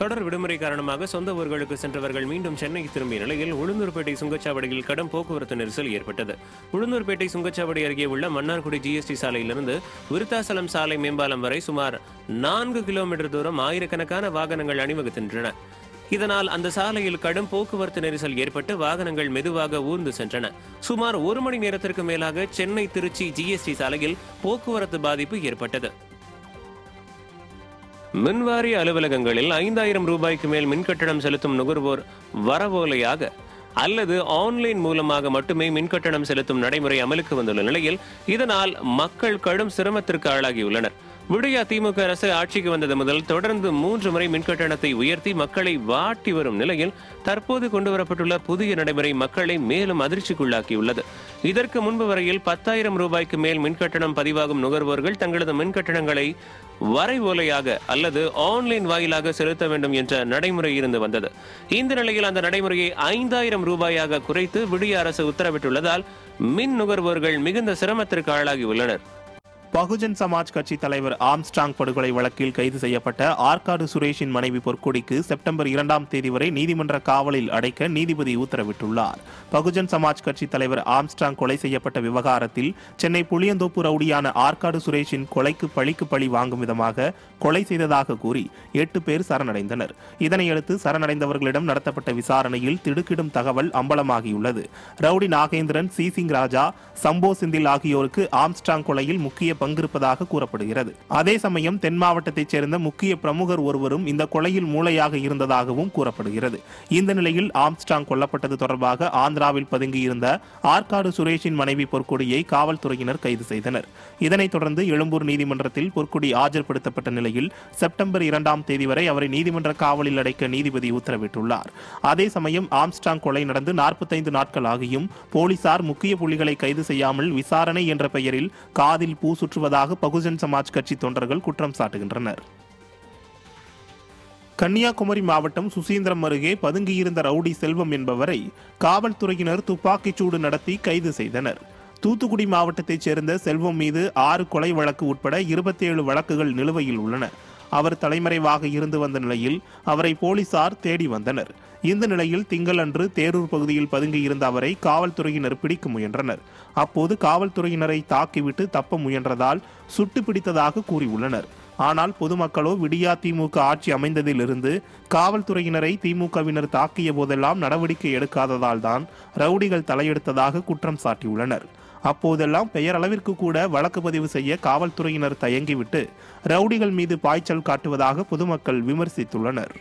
தொடர் விடுமுறை காரணமாக சொந்த ஊர்களுக்கு சென்றவர்கள் மீண்டும் சென்னை திரும்பிய நிலையில் உளுந்தூர்பேட்டை சுங்கச்சாவடியில் கடும் போக்குவரத்து நெரிசல் ஏற்பட்டது. உளுந்தூர்பேட்டை சுங்கச்சாவடி அருகே உள்ள மன்னார்குடி ஜிஎஸ்டி சாலையிலிருந்து விருத்தாசலம் சாலை மேம்பாலம் வரை சுமார் நான்கு கிலோமீட்டர் தூரம் ஆயிரக்கணக்கான வாகனங்கள் அணிவகுக்கின்றன இதனால் அந்த சாலையில் கடும் போக்குவரத்து நெரிசல் ஏற்பட்டு வாகனங்கள் மெதுவாக ஊர்ந்து சென்றன. சுமார் ஒரு மணி நேரத்திற்கு மேலாக சென்னை திருச்சி ஜிஎஸ்டி சாலையில் போக்குவரத்து பாதிப்பு ஏற்பட்டது. மின்வாரிய அலுவலகங்களில் ஐந்தாயிரம் ரூபாய்க்கு மேல் மின் கட்டணம் செலுத்தும் நுகர்வோர் வரவோலையாக அல்லது ஆன்லைன் மூலமாக மட்டுமே மின் கட்டணம் செலுத்தும் நடைமுறை அமலுக்கு வந்துள்ள நிலையில் இதனால் மக்கள் கடும் சிரமத்திற்கு ஆளாகியுள்ளனர். விடியா திமுக அரசு ஆட்சிக்கு வந்தது முதல் தொடர்ந்து மூன்று முறை மின் கட்டணத்தை உயர்த்தி மக்களை வாட்டி வரும் நிலையில் தற்போது கொண்டுவரப்பட்டுள்ள புதிய நடைமுறை மக்களை மேலும் அதிர்ச்சிக்குள்ளாக்கியுள்ளது. இதற்கு முன்பு வரையில் பத்தாயிரம் ரூபாய்க்கு மேல் மின் கட்டணம் பதிவாகும் நுகர்வோர்கள் தங்களது மின் கட்டணங்களை வரை ஓலையாக அல்லது ஆன்லைன் வாயிலாக செலுத்த வேண்டும் என்ற நடைமுறை இருந்து வந்தது. இந்த நிலையில் அந்த நடைமுறையை ஐந்தாயிரம் ரூபாயாக குறைத்து விடிய அரசு உத்தரவிட்டுள்ளதால் மின் நுகர்வோர்கள் மிகுந்த சிரமத்திற்கு ஆளாகியுள்ளனர். பகுஜன் சமாஜ் கட்சி தலைவர் ஆம்ஸ்டாங் படுகொலை வழக்கில் கைது செய்யப்பட்ட ஆற்காடு சுரேஷின் மனைவி பொற்கொடிக்கு செப்டம்பர் இரண்டாம் தேதி வரை நீதிமன்ற காவலில் அடைக்க நீதிபதி உத்தரவிட்டுள்ளார். பகுஜன் சமாஜ் கட்சி தலைவர் ஆம்ஸ்டாங் கொலை செய்யப்பட்ட விவகாரத்தில் சென்னை புளியந்தோப்பு ரவுடியான ஆற்காடு சுரேஷின் கொலைக்கு பழிக்கு பழி வாங்கும் விதமாக கொலை செய்ததாக கூறி எட்டு பேர் சரணடைந்தனர். இதனையடுத்து சரணடைந்தவர்களிடம் நடத்தப்பட்ட விசாரணையில் திடுக்கிடும் தகவல் அம்பலமாகியுள்ளது. Rowdy Nagendran C. Singh Raja Sambo Senthil ஆகியோருக்கு ஆம்ஸ்டாங் கொலையில் முக்கிய பங்கிருப்பதாக கூறப்படுகிறது. அதே சமயம் தென் மாவட்டத்தைச் சேர்ந்த முக்கிய பிரமுகர் ஒருவரும் இந்த கொலையில் மூளையாக இருந்ததாகவும் கூறப்படுகிறது. இந்த நிலையில் ஆம்ஸ்டாங் கொல்லப்பட்டது தொடர்பாக ஆந்திராவில் பதுங்கியிருந்த ஆற்காடு சுரேஷின் மனைவி பொற்கொடியை காவல்துறையினர் கைது செய்தனர். இதனைத் தொடர்ந்து எழும்பூர் நீதிமன்றத்தில் பொற்கொடி ஆஜர்படுத்தப்பட்ட நிலையில் செப்டம்பர் இரண்டாம் தேதி வரை அவரை நீதிமன்ற காவலில் அடைக்க நீதிபதி உத்தரவிட்டுள்ளார். அதே சமயம் ஆம்ஸ்டாங் கொலை நடந்து நாற்பத்தைந்து நாட்கள் ஆகியும் போலீசார் முக்கிய புள்ளிகளை கைது செய்யாமல் விசாரணை என்ற பெயரில் காதில் பூ ஊற்றுவதாக பகுஜன் சமாஜ் கட்சி தொண்டர்கள் குற்றம் சாட்டுகின்றனர். கன்னியாகுமரி மாவட்டம் சுசீந்திரம் அருகே பதுங்கியிருந்த ரவுடி செல்வம் என்பவரை காவல்துறையினர் துப்பாக்கிச்சூடு நடத்தி கைது செய்தனர். தூத்துக்குடி மாவட்டத்தைச் சேர்ந்த செல்வம் மீது ஆறு கொலை வழக்கு உட்பட இருபத்தி ஏழு வழக்குகள் நிலுவையில் உள்ளன. அவர் தலைமறைவாக இருந்து வந்த நிலையில் அவரை போலீசார் தேடி வந்தனர். இந்த நிலையில் திங்களன்று தேரூர் பகுதியில் பதுங்கியிருந்த அவரை காவல்துறையினர் பிடிக்க முயன்றனர். அப்போது காவல்துறையினரை தாக்கிவிட்டு தப்ப முயன்றதால் சுட்டு பிடித்ததாக கூறியுள்ளனர். ஆனால் பொதுமக்களோ விடியா திமுக ஆட்சி அமைந்ததிலிருந்து காவல்துறையினரை திமுகவினர் தாக்கிய போதெல்லாம் நடவடிக்கை எடுக்காததால் தான் ரவுடிகள் தலையெடுத்ததாக குற்றம் சாட்டியுள்ளனர். அப்போதெல்லாம் பெயரளவிற்கு கூட வழக்கு பதிவு செய்ய காவல்துறையினர் தயங்கிவிட்டு ரவுடிகள் மீது பாய்ச்சல் காட்டுவதாக பொதுமக்கள் விமர்சித்துள்ளனர்.